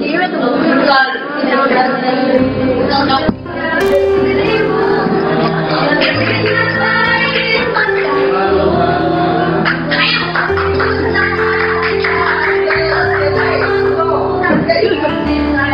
因为总是这样，让人为你感到心碎。我曾经以为可以放下，还有那无法割舍的爱。难道感情真的太冲动？现在又一个。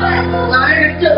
对，男人。